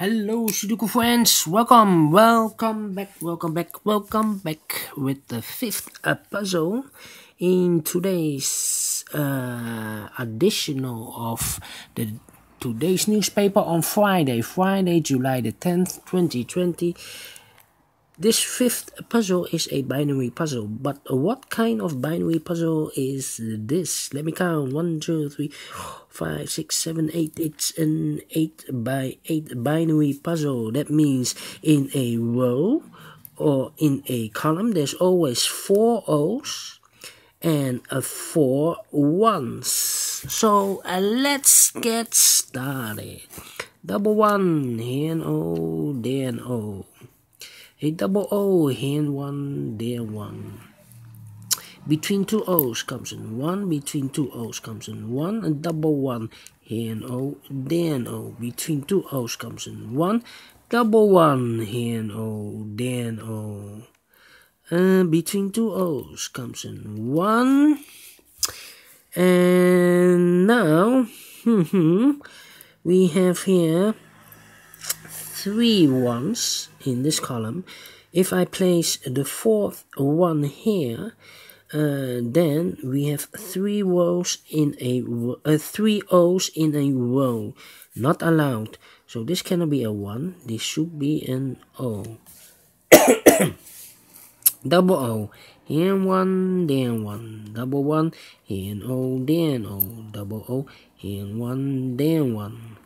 Hello Sudoku friends, welcome, welcome back, welcome back, welcome back with the fifth uh, puzzle in today's uh, additional of the today's newspaper on Friday, Friday, July the 10th, 2020. This fifth puzzle is a binary puzzle, but what kind of binary puzzle is this? Let me count. One, two, three, five, six, seven, eight. It's an eight by eight binary puzzle. That means in a row or in a column, there's always four O's and a four ones. So uh, let's get started. Double one, here an O, there O. A double O, here one, there one. Between two O's comes in one, between two O's comes in one, and double one, here O, there O. Between two O's comes in one, double one, here O, there O. Uh, between two O's comes in one. And now, we have here three ones in this column. If I place the fourth one here, uh, then we have three rows in a uh, three O's in a row. Not allowed. So this cannot be a one. This should be an O. Double O. Here one, there one. Double one, here O, there an O. Double O, here one, there one.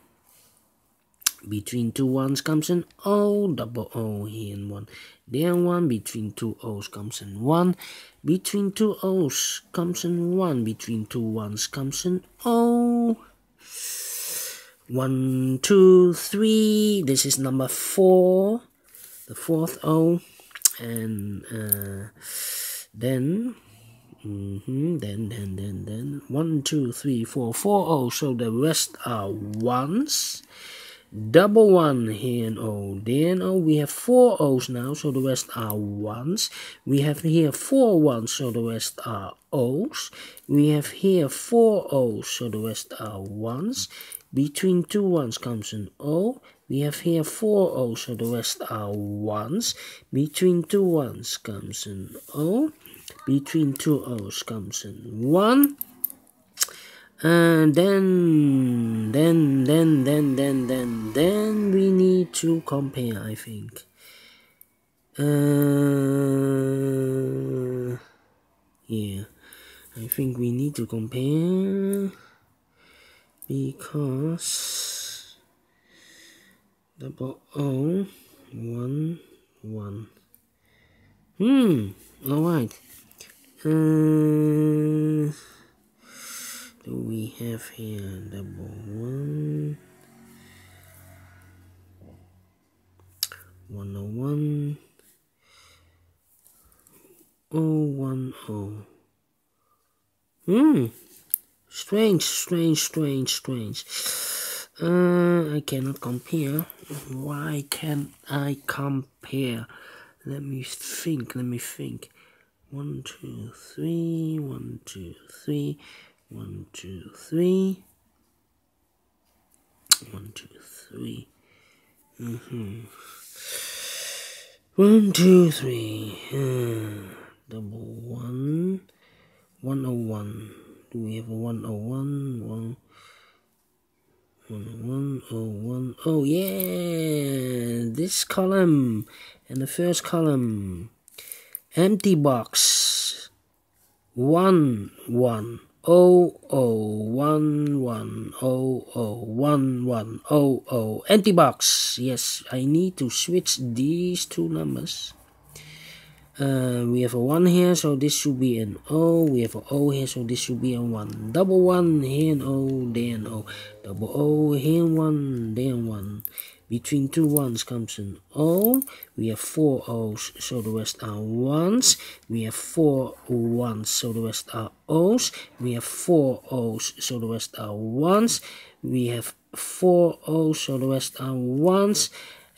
Between two ones comes an O, double O, here and one, then one. Between two O's comes an one. Between two O's comes an one. Between two ones comes an O. One, two, three. This is number four, the fourth O, and uh, then Mm -hmm. Then, then, then, then. One, two, three, four, four. So the rest are ones. Double one here and O. Then O. We have four O's now, so the rest are ones. We have here four ones, so the rest are O's. We have here four O's, so the rest are ones. Between two ones comes an O. We have here four O's, so the rest are ones. Between two ones comes an O. Between two O's comes an one. And then, then, then, then, then, then, then we need to compare, I think. Uh, yeah, I think we need to compare because double O one one. Hmm. All right. Uh, do we have here double one? one oh one. oh one oh. Hmm. Strange strange strange strange. Uh I cannot compare. Why can I compare? Let me think let me think. One two three one two three one, two, three. One, two, three. Mm-hmm. One, two, three. Uh, double one. One oh one. Do we have a one oh one? One. One, one, oh, one. Oh, yeah! This column and the first column. Empty box. One, one. O O one one O O one one O O empty box. Yes, I need to switch these two numbers. Uh, we have a one here, so this should be an O. We have a O here, so this should be a one. Double one here an O, there an O. Double O here one, then one. Between two ones comes an O. We have four O's, so the rest are ones. We have four ones, so the rest are O's. We have four O's, so the rest are ones. We have four O's, so the rest are ones.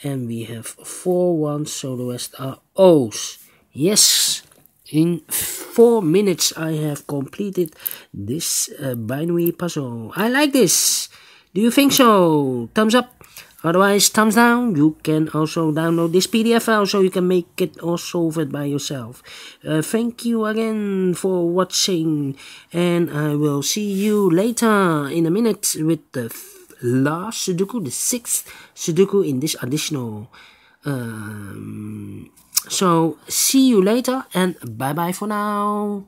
And we have four ones, so the rest are O's. Yes, in four minutes I have completed this uh, binary puzzle. I like this. Do you think so? Thumbs up. Otherwise, thumbs down. You can also download this PDF file so you can make it or solve it by yourself. Uh, thank you again for watching, and I will see you later in a minute with the last Sudoku, the sixth Sudoku in this additional. Um, so, see you later, and bye bye for now.